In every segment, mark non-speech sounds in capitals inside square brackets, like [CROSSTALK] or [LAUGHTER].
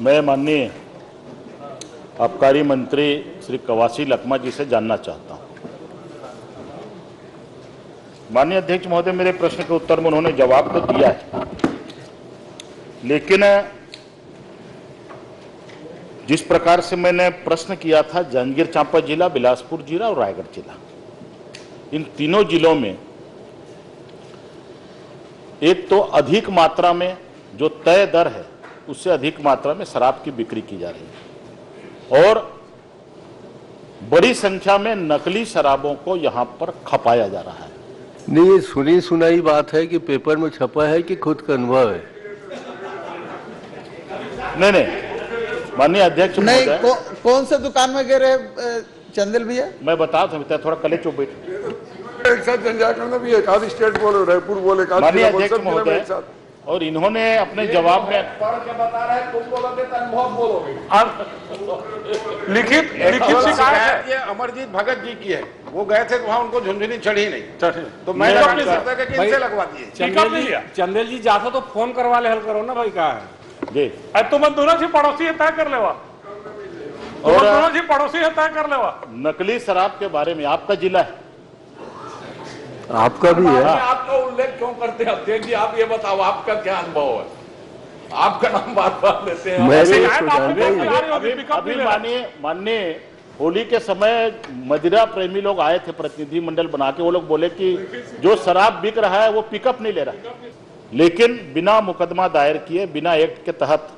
मैं माननीय आबकारी मंत्री श्री कवासी लखमा जी से जानना चाहता हूँ। माननीय अध्यक्ष महोदय, मेरे प्रश्न के उत्तर में उन्होंने जवाब तो दिया है, लेकिन जिस प्रकार से मैंने प्रश्न किया था, जांजगीर चांपा जिला, बिलासपुर जिला और रायगढ़ जिला, इन तीनों जिलों में एक तो अधिक मात्रा में जो तय दर है उससे अधिक मात्रा में शराब की बिक्री की जा रही है। और बड़ी संख्या में नकली शराबों को यहाँ पर खपाया जा रहा है। नहीं ये सुनी सुनाई बात है कि पेपर में छपा है कि खुद का अनुभव है? नहीं नहीं माननीय अध्यक्ष नहीं महोदय। कौ, कौन से दुकान में गए रहे चंदेल भैया? मैं बता सकता थोड़ा कले चुप बैठ। एक साथ जनजागरण में भी एक आधी स्टेट बोले रायपुर बोले माननीय अध्यक्ष महोदय और इन्होंने अपने जवाब में पढ़ के बता रहे तुम बोलोगे तो अनुभव बोलोगे। अब लिखित लिखित शिकायत ये अमरजीत भगत जी की है। वो गए थे तो वहाँ उनको झुंझुनी चढ़ी नहीं। चढ़ी। तो मैं लगा नहीं सकता कि इनसे लगवा दिए। चंदेल जी चंदेल जी जाता तो फ़ोन करवा ले हल करो ना भाई कहा है? जी। अरे तुम दोनों से पड़ोसी है तय कर लेवा। और- दोनों से पड़ोसी है तय कर लेवा। नकली शराब के बारे में आपका जिला है। आपका भी है। आपका उल्लेख क्यों करते हैं? अध्यक्ष जी आप ये बताओ आपका क्या अनुभव है? आपका नाम बार बार लेते हैं। मैं ही हूँ। होली के समय मदिरा प्रेमी लोग आए थे प्रतिनिधि मंडल बना के। वो लोग बोले कि जो शराब बिक रहा है वो पिकअप नहीं ले रहा। लेकिन बिना मुकदमा दायर किए बिना एक्ट के तहत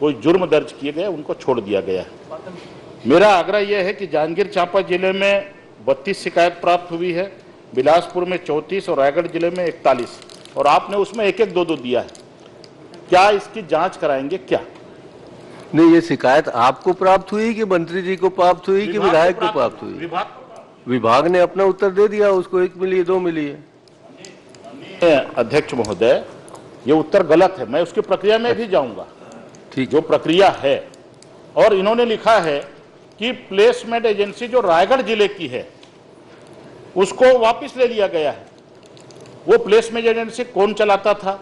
कोई जुर्म दर्ज किए गए उनको छोड़ दिया गया है। मेरा आग्रह यह है कि जांजगीर चांपा ज़िले में बत्तीस शिकायत प्राप्त हुई है। बिलासपुर में चौंतीस और रायगढ़ ज़िले में इकतालीस। और आपने उसमें एक एक दो दो दिया है। क्या इसकी जाँच कराएँगे? क्या? नहीं ये शिकायत आपको प्राप्त हुई कि मंत्री जी को प्राप्त हुई कि विधायक को प्राप्त हुई? विभाग विभाग ने अपना उत्तर दे दिया उसको एक मिली दो मिली है। अध्यक्ष महोदय ये उत्तर गलत है। मैं उसकी प्रक्रिया में भी जाऊँगा। ठीक। जो प्रक्रिया है। और इन्होंने लिखा है कि प्लेसमेंट एजेंसी जो रायगढ़ ज़िले की है उसको वापस ले लिया गया है। वो प्लेसमेंट एजेंसी कौन चलाता था?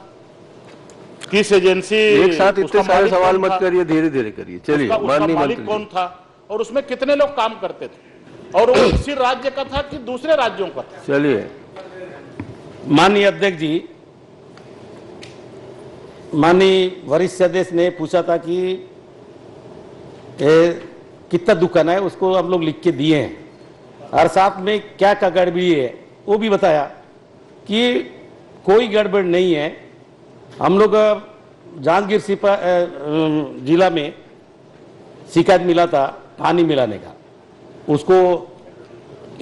किस एजेंसी एक साथ इतने सारे सवाल मत करिए धीरे धीरे करिए चलिए माननीय मंत्री कौन था? और उसमें कितने लोग काम करते थे? और वो [COUGHS] इसी राज्य का था कि दूसरे राज्यों का था? चलिए। माननीय अध्यक्ष जी माननीय वरिष्ठ सदस्य ने पूछा था कि ए, कितना दुकान है? उसको हम लोग लिख के दिए हैं। और साथ में क्या क्या गड़बड़ी है, वो भी बताया कि कोई गड़बड़ नहीं है। हम लोग जांजगीर सिपा जिला में शिकायत मिला था पानी मिलाने का। उसको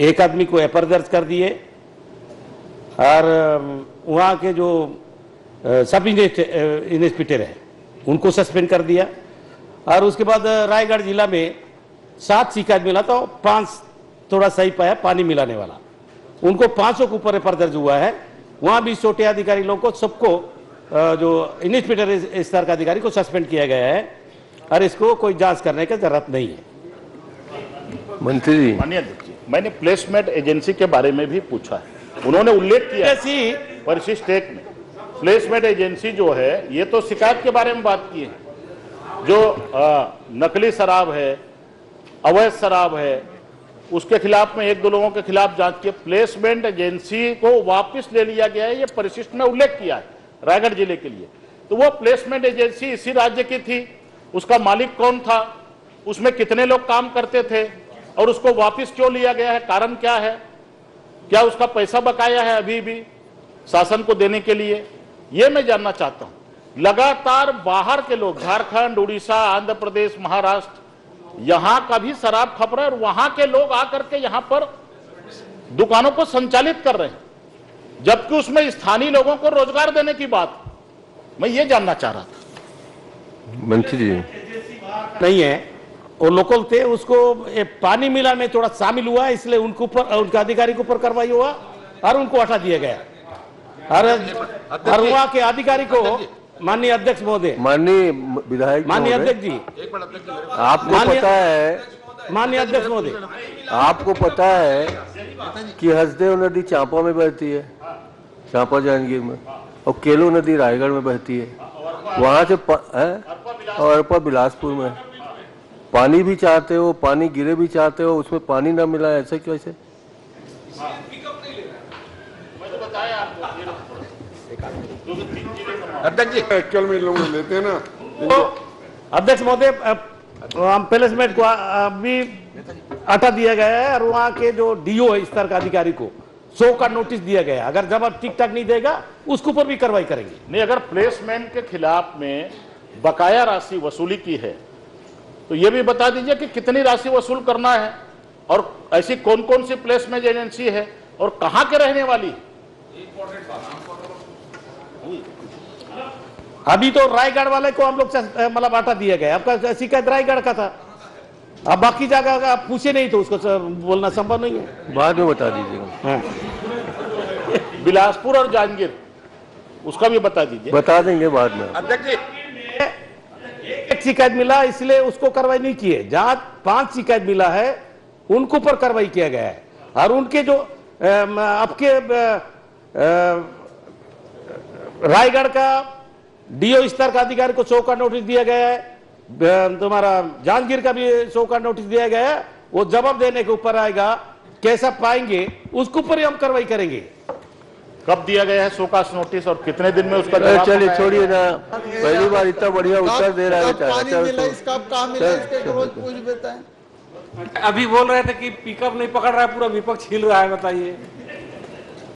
एक आदमी को एफआईआर दर्ज कर दिए और वहाँ के जो सब इंस्पेक्टर है, उनको सस्पेंड कर दिया। और उसके बाद रायगढ़ जिला में सात शिकायत मिला तो पाँच थोड़ा सही पाया पानी मिलाने वाला। उनको पाँचों के ऊपर एफआईआर दर्ज हुआ है। वहाँ भी छोटे अधिकारी लोगों को सबको जो इंस्पेक्टर स्तर का अधिकारी को सस्पेंड किया गया है। और इसको कोई जाँच करने की ज़रूरत नहीं है। मंत्री जी। अध्यक्ष जी, मैंने प्लेसमेंट एजेंसी के बारे में भी पूछा है। उन्होंने उल्लेख किया ऐसी परिशिष्ट एक में। प्लेसमेंट एजेंसी जो है ये तो शिकायत के बारे में बात की है। जो अ, नकली शराब है अवैध शराब है उसके खिलाफ में एक दो लोगों के खिलाफ जाँच की। प्लेसमेंट एजेंसी को वापस ले लिया गया है, ये परिशिष्ट में उल्लेख किया है, रायगढ़ ज़िले के लिए। तो वो प्लेसमेंट एजेंसी इसी राज्य की थी, उसका मालिक कौन था, उसमें कितने लोग काम करते थे, और उसको वापस क्यों लिया गया है, कारण क्या है, क्या उसका पैसा बकाया है अभी भी, शासन को देने के लिए, ये मैं जानना चाहता हूँ। लगातार बाहर के लोग, झारखंड, उड़ीसा, आंध्र प्रदेश, महाराष्ट्र यहाँ का भी शराब खप रहा है और वहाँ के लोग आकर के यहाँ पर दुकानों को संचालित कर रहे हैं। जबकि उसमें स्थानीय लोगों को रोज़गार देने की बात मैं ये जानना चाह रहा था। मंत्री जी। नहीं है। वो लोकल थे उसको पानी मिला में थोड़ा शामिल हुआ इसलिए उनको ऊपर उनके अधिकारी के ऊपर कार्रवाई हुआ और उनको हटा दिया गया। और और के अधिकारी को माननीय अध्यक्ष महोदय। माननीय विधायक माननीय अध्यक्ष जी। आपको पता है माननीय अध्यक्ष महोदय। आपको पता है कि हसदेव नदी चांपा में बहती है। चांपा जांजगीर में। और केलो नदी रायगढ़ में बहती है। वहाँ से है? और ऊपर बिलासपुर में। पानी भी चाहते हो पानी गिरे भी चाहते हो उसमें पानी ना मिला ऐसे कैसे? अध्यक्ष जी। एक्चुअल में लोग लेते हैं ना। तो अध्यक्ष महोदय हम प्लेसमेंट को अ, अभी हटा दिया गया है और वहाँ के जो डीओ है स्तर का अधिकारी को सौ का नोटिस दिया गया है। अगर जब आप ठीक ठाक नहीं देगा उसके ऊपर भी कार्रवाई करेंगे। नहीं अगर प्लेसमेंट के खिलाफ में बकाया राशि वसूली की है तो ये भी बता दीजिए कि कितनी राशि वसूल करना है और ऐसी कौन कौन सी प्लेसमेंट एजेंसी है और कहाँ के रहने वाली है? अभी तो रायगढ़ वाले को हम लोग मतलब हटा दिया गया आपका शिकायत रायगढ़ का था। अब बाकी जगह का आप पूछे नहीं तो उसको बोलना संभव नहीं है। बाद में बता दीजिएगा। हाँ। बिलासपुर और जांजगीर उसका भी बता दीजिए। बता देंगे बाद में। अध्यक्ष जी। एक शिकायत मिला इसलिए उसको कार्रवाई नहीं की है। जहाँ पाँच शिकायत मिला है उनके ऊपर कार्रवाई किया गया है। और उनके जो आपके रायगढ़ का डीओ स्तर का अधिकारी को सौ का नोटिस दिया गया है। तुम्हारा जांजगीर का भी सौ का नोटिस दिया गया है। वो जवाब देने के ऊपर आएगा कैसा पाएँगे उसके ऊपर ही हम कार्रवाई करेंगे। कब दिया गया है सोकास नोटिस और कितने दिन में उसका जवाब चलिए छोड़िए ना। पहली बार इतना बढ़िया उत्तर दे रहा कब बेचारा पानी चलो मिला इसका अब मिला इसके रोज पूछ है। अभी बोल रहे थे कि पिकअप नहीं पकड़ रहा है पूरा विपक्ष हिल रहा है बताइए।